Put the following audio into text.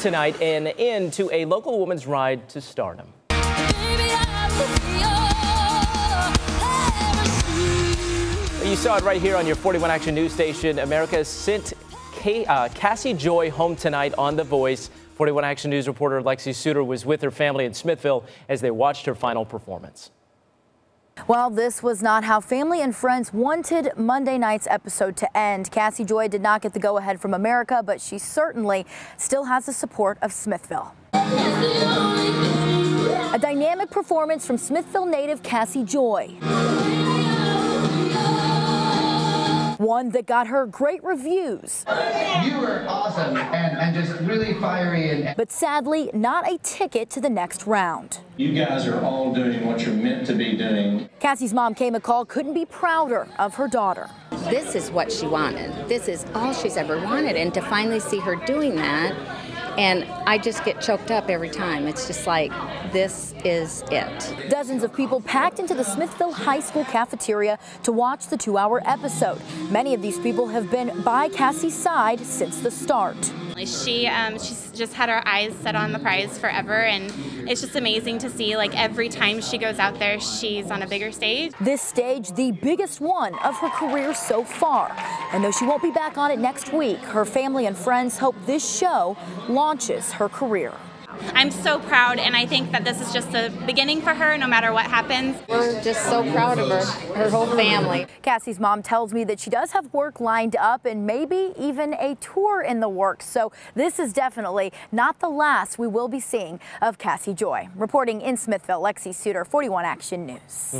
Tonight and into a local woman's ride to stardom. You saw it right here on your 41 Action News Station. America sent K uh, Casi Joy home tonight on The Voice. 41 Action News reporter Lexi Sutter was with her family in Smithville as they watched her final performance. Well, this was not how family and friends wanted Monday night's episode to end. Casi Joy did not get the go-ahead from America, but she certainly still has the support of Smithville. A dynamic performance from Smithville native Casi Joy. One that got her great reviews. You were awesome and, and just really fiery and but sadly not a ticket to the next round. You guys are all doing what you're meant to be doing. Casi's mom, Kay McCall, couldn't be prouder of her daughter. This is what she wanted. This is all she's ever wanted. And to finally see her doing that, and I just get choked up every time. It's just like, this is it. Dozens of people packed into the Smithville High School cafeteria to watch the two hour episode. Many of these people have been by Casi's side since the start. She um, she's just had her eyes set on the prize forever, and it's just amazing to see. Like every time she goes out there, she's on a bigger stage. This stage, the biggest one of her career so far. And though she won't be back on it next week, her family and friends hope this show launches her career. I'm so proud, and I think that this is just the beginning for her, no matter what happens. We're just so proud of her, her whole family. Casi's mom tells me that she does have work lined up and maybe even a tour in the works. So this is definitely not the last we will be seeing of Casi Joy. Reporting in Smithville, Lexi Sutter, 41 Action News.